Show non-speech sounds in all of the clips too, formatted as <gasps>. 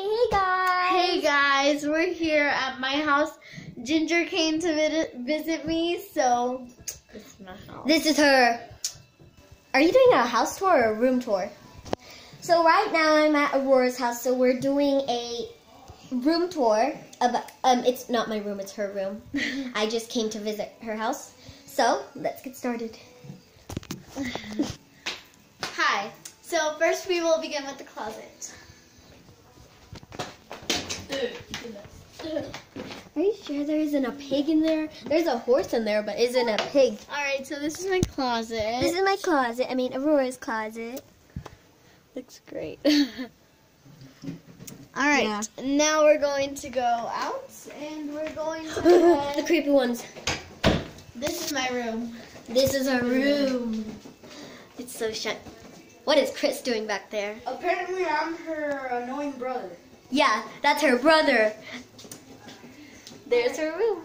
Hey guys. Hey guys, we're here at my house. Ginger came to visit me, so this is my house. This is her. Are you doing a house tour or a room tour? So right now I'm at Aurora's house. So we're doing a room tour. Of, um, it's not my room. It's her room. <laughs> I just came to visit her house. So let's get started. <laughs> Hi. So first we will begin with the closet. Are you sure there isn't a pig in there? There's a horse in there, but isn't a pig. All right, so this is my closet. This is my closet. I mean, Aurora's closet. looks great. <laughs> All right, now we're going to go out and we're going to. <gasps> the creepy ones. this is my room. This is our room. It's so shut. What is Chris doing back there? Apparently, I'm her annoying brother. Yeah, that's her brother. There's her room.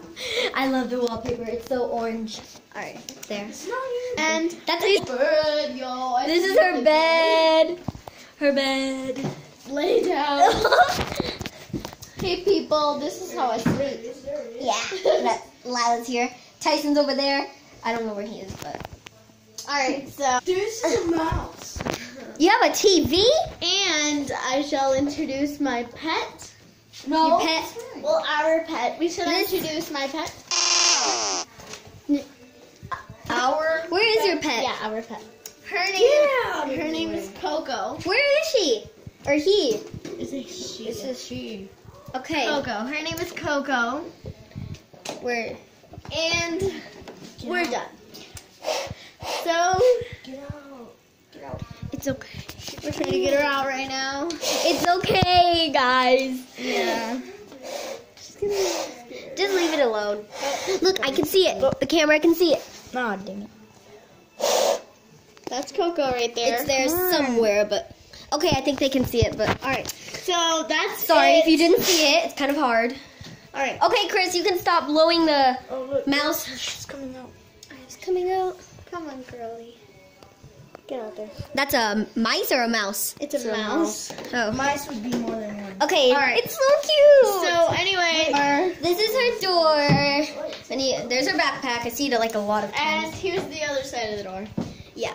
I love the wallpaper. It's so orange. All right, There. and That's bed, y'all. This is her bed. Her bed. Lay down. <laughs> hey people, this is how I sleep. yeah. That Lila's here. Tyson's over there. I don't know where he is, but. All right, so This is a mouse. You have a TV? and I shall introduce my pet. Your pet. Well, our pet. We should This- introduce my pet. Our. Where is your pet? Yeah, our pet. Her name. Yeah. Her name is Coco. Where is she? Or he? Is it she? This is she. Okay. Coco. Her name is Coco. Where? And we're done. So Get out. Get out. It's okay. we're trying to get her out right now. It's okay, guys. Yeah. Just leave it alone. Look, I can see it. The camera can see it. Nah, dang it. That's Coco right there. It's there somewhere, but okay, I think they can see it. But All right. So that's sorry it. if you didn't see it. It's kind of hard. All right. Okay, Chris, you can stop blowing the Oh, look. mouse. She's coming out. It's coming out. Come on, girly. Get out there. That's a mice or a mouse? It's a It's a mouse. Oh. Mice would be more than one. Okay, All right. it's so cute. So anyway, this is her door. And he, there's her backpack. I see it like a lot of and here's the other side of the door. Yeah.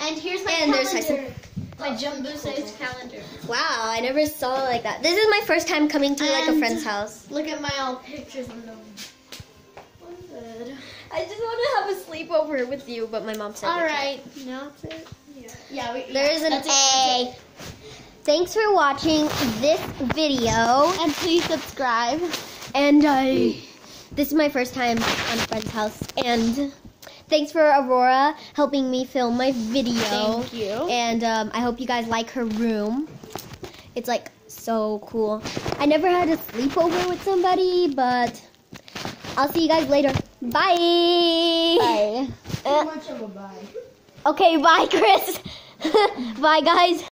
And here's my And there's calendar. My jumbo sized calendar. Wow, I never saw it like that. This is my first time coming to like a friend's house. Look at my old pictures in the. Good. I just want to have a sleepover with you, but my mom said. All we right. Now that's it. Yeah. Yeah. We, There is an that's A. that's. Thanks for watching this video. And please subscribe. And uh, this is my first time on a friend's house. And thanks for Aurora helping me film my video. Thank you. And um, I hope you guys like her room. It's like so cool. I never had a sleepover with somebody, but I'll see you guys later. Bye. Bye. Uh, Too much of a bye. Okay, bye, Chris. <laughs> bye, guys.